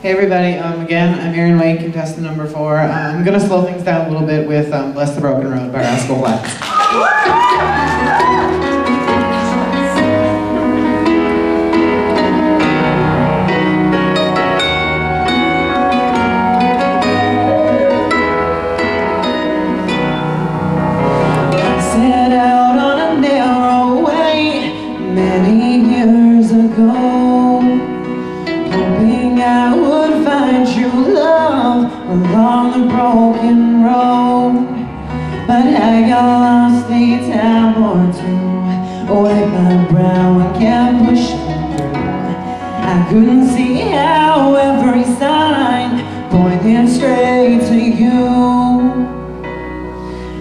Hey everybody, um, again, I'm Aaron Waite, contestant number four. Uh, I'm gonna slow things down a little bit with um, Bless the Broken Road by Rascal Flatts. Many years ago, hoping I would find true love along the broken road. But I got lost a time or two, wiped my brow and kept pushing through. I couldn't see how every sign pointed straight to you.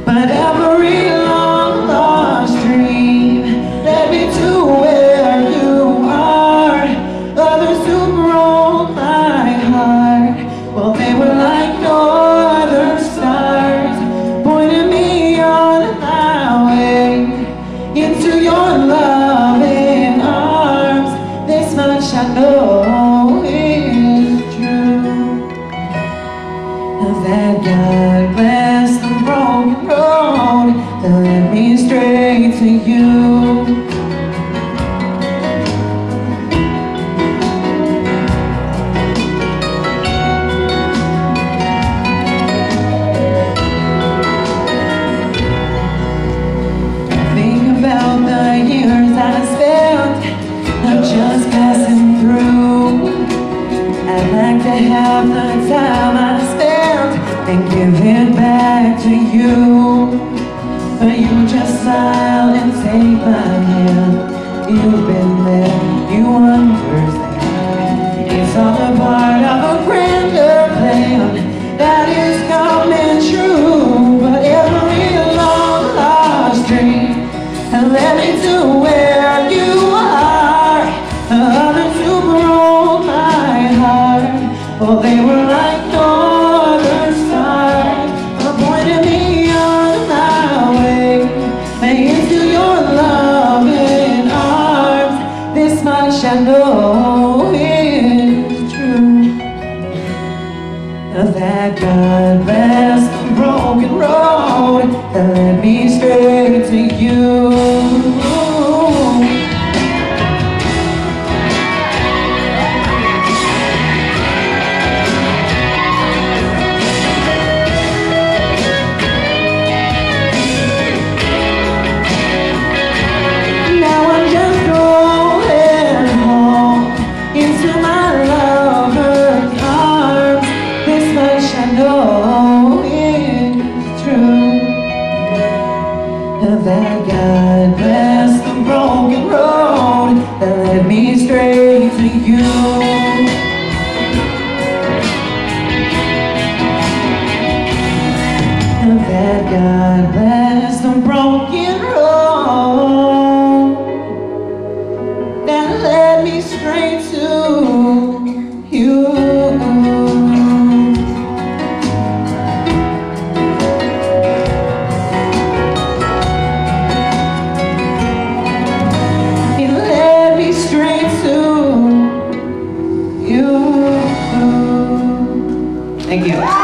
But every But you just smile and take my hand. You've been there, you understand. It's all a part of a grander plan that is coming true. But every long lost dream and led me to where you are. Others who broke my heart, well, they were like northern that God bless broken road that led me straight to you. That God bless the broken road that led me straight to you. Thank you.